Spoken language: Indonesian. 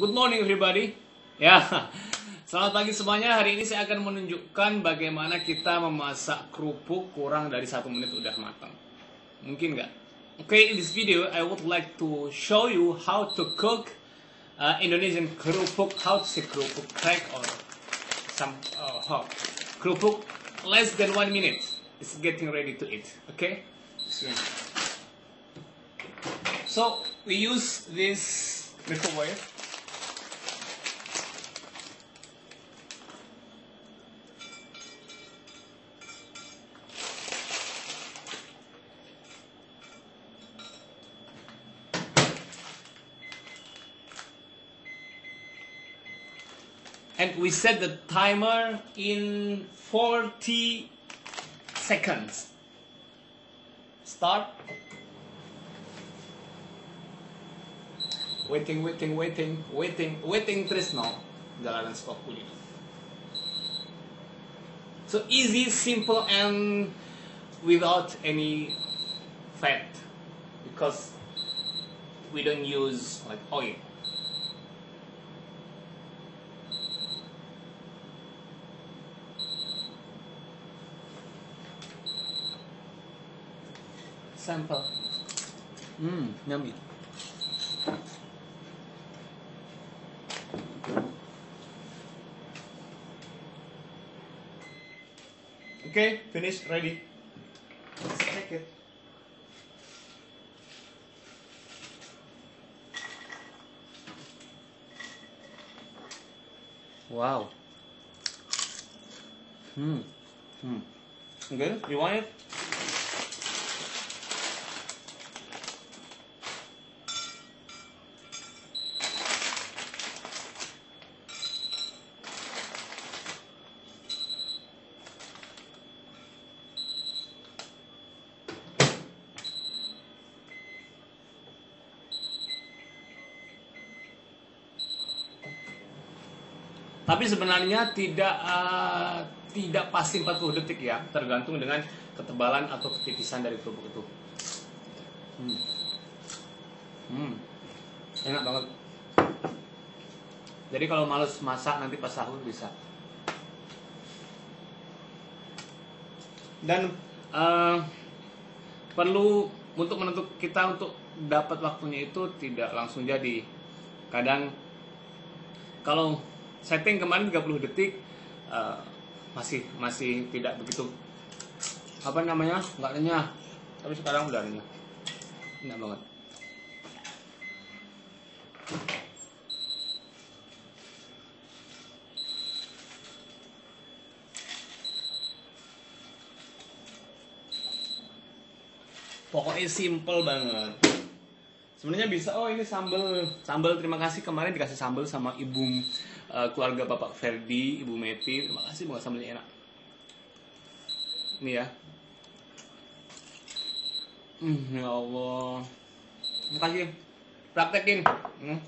good morning everybody. Ya, selamat pagi semuanya. Hari ini saya akan menunjukkan bagaimana kita memasak kerupuk kurang dari satu menit udah matang. Mungkin nggak? Oke, okay, in this video I would like to show you how to cook uh, Indonesian kerupuk. How to say kerupuk crack or some uh, hot kerupuk less than one minute. It's getting ready to eat. Okay. So we use this microwave. And we set the timer in 40 seconds. Start. Waiting, waiting, waiting, waiting, waiting Trisno. Jalanan stop kulino. So easy, simple, and without any fat. Because we don't use like oil. Sample. Mmm, yummy. Okay, finish, ready. Let's check it. Wow. Hmm. Hmm. Good? You want it? Tapi sebenarnya tidak uh, tidak pasti 40 detik ya, tergantung dengan ketebalan atau ketipisan dari kerupuk itu. Hmm. Hmm. Enak banget. Jadi kalau males masak nanti pas sahur bisa. Dan uh, perlu untuk menentuk kita untuk dapat waktunya itu tidak langsung jadi. Kadang kalau setting kemarin 30 detik uh, masih masih tidak begitu apa namanya nggak renyah. Tapi sekarang udah renyah. Enak banget. Pokoknya simple banget sebenarnya bisa oh ini sambal sambal terima kasih. Kemarin dikasih sambal sama ibu uh, keluarga bapak Ferdi ibu Meti terima kasih banget sambalnya enak. Ini ya. Hmm, ya Allah. Terima kasih. Praktekin. Hmm.